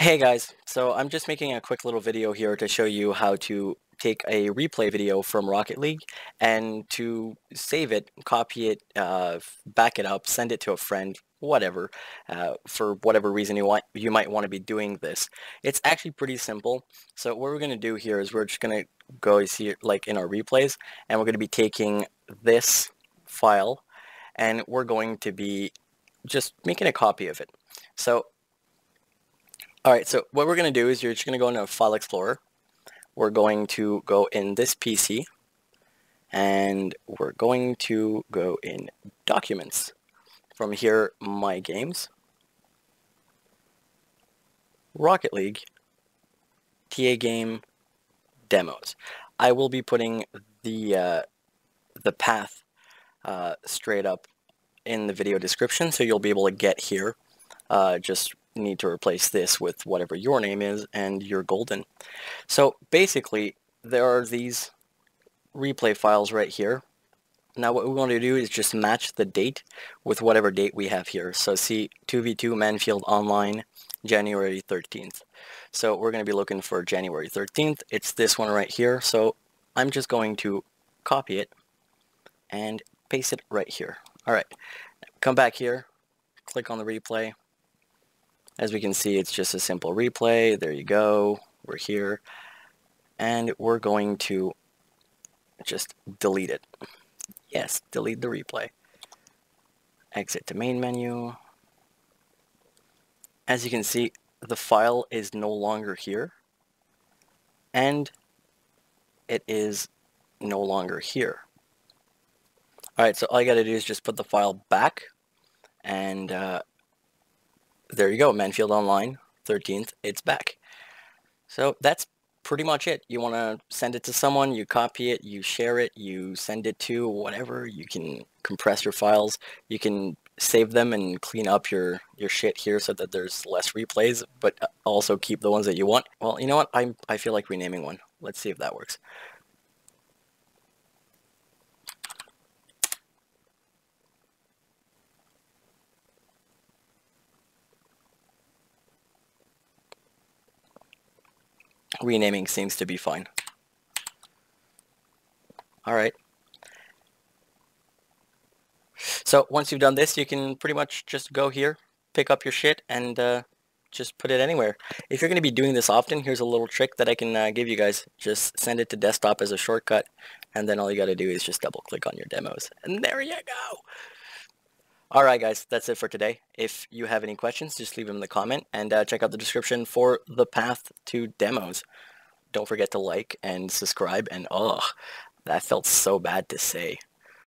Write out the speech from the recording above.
Hey guys, so I'm just making a quick little video here to show you how to take a replay video from Rocket League and to save it, copy it, uh, back it up, send it to a friend, whatever, uh, for whatever reason you want, you might want to be doing this. It's actually pretty simple. So what we're going to do here is we're just going to go see like in our replays and we're going to be taking this file and we're going to be just making a copy of it. So all right, so what we're going to do is you're just going to go into File Explorer. We're going to go in this PC, and we're going to go in Documents. From here, My Games, Rocket League, TA Game, Demos. I will be putting the, uh, the path uh, straight up in the video description, so you'll be able to get here uh, just need to replace this with whatever your name is and you're golden. So basically there are these replay files right here. Now what we want to do is just match the date with whatever date we have here. So see 2v2 Mannfield Online January 13th. So we're going to be looking for January 13th. It's this one right here. So I'm just going to copy it and paste it right here. Alright, come back here, click on the replay, as we can see, it's just a simple replay. There you go. We're here. And we're going to just delete it. Yes, delete the replay. Exit to main menu. As you can see, the file is no longer here. And it is no longer here. Alright, so all I gotta do is just put the file back and uh, there you go, Mannfield Online, 13th, it's back. So that's pretty much it. You want to send it to someone, you copy it, you share it, you send it to whatever. You can compress your files. You can save them and clean up your, your shit here so that there's less replays, but uh, also keep the ones that you want. Well, you know what? I, I feel like renaming one. Let's see if that works. Renaming seems to be fine. Alright. So once you've done this, you can pretty much just go here, pick up your shit, and uh, just put it anywhere. If you're going to be doing this often, here's a little trick that I can uh, give you guys. Just send it to desktop as a shortcut, and then all you got to do is just double click on your demos. And there you go! Alright guys, that's it for today. If you have any questions, just leave them in the comment and uh, check out the description for the path to demos. Don't forget to like and subscribe and oh, that felt so bad to say.